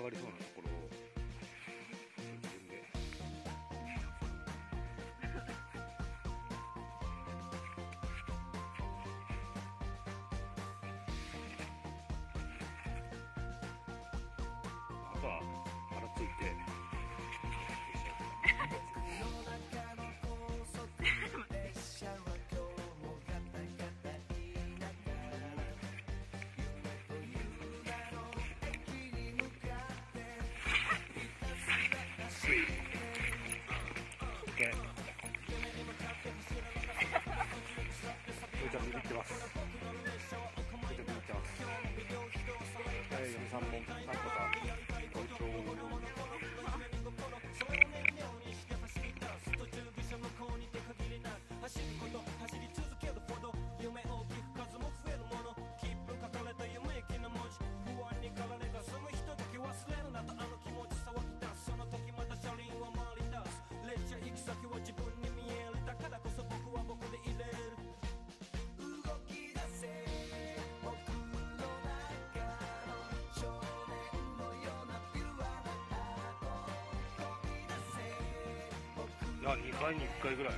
かかりそうなところを自分で。あとはばらついて。2回に1回ぐらい。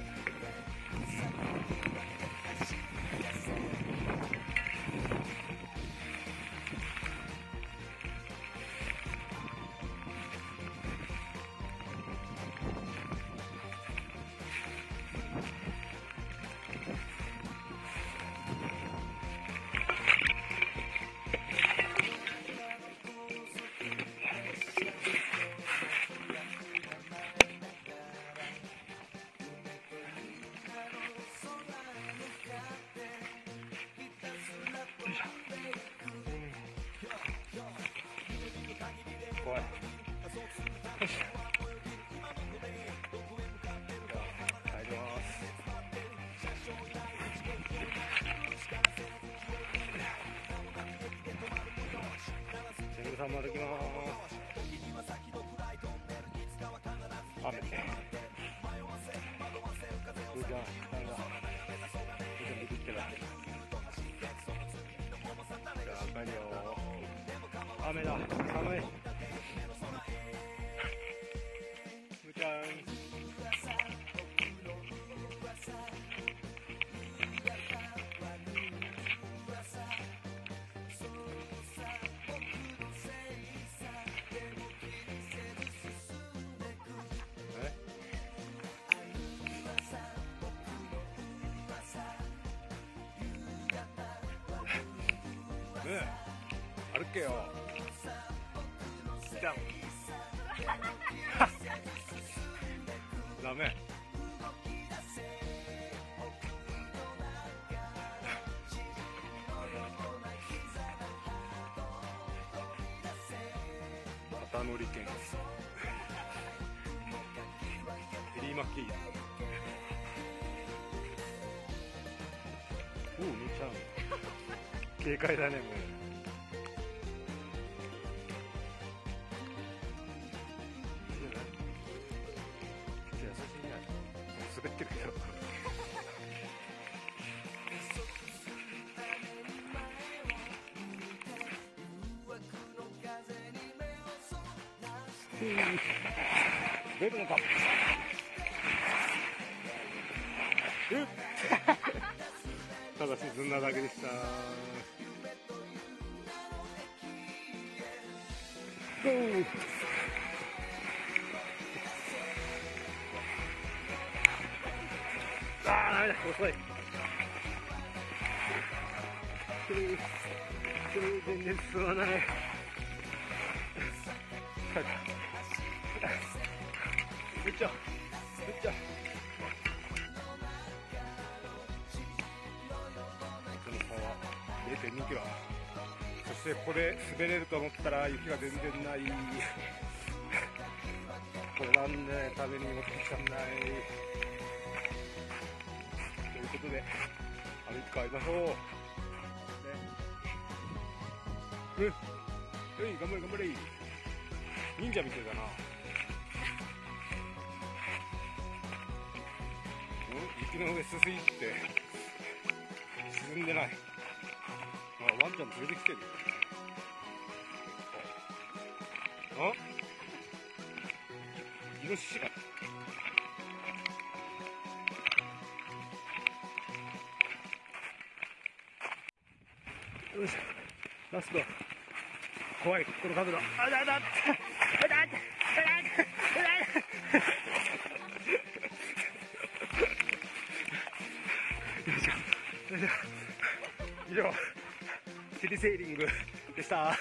怖い。よいしょ帰ります。天狗さんも歩きます雨ふーちゃんなんだ雨だ。寒い。ね。歩けよ。じゃんダメ。肩乗り券。エリ・マキーおうみーちゃん。軽快だねもう。滑ってるけど出るのかうっただ沈んだだけでした。おうあーダメだ。遅い。全然進まない。めっちゃ0.2キロそしてここで滑れると思ったら雪が全然ないこれなんでために持ってきたんだいということで歩いて帰りましょうねうんはい頑張れ頑張れ忍者みたいだなうん雪の上すすいって沈んでないワンちゃん連れてきてるよ。あイノシシだよしラスト。怖い。この角度。あだだだだだ以上。シティセーリングでした。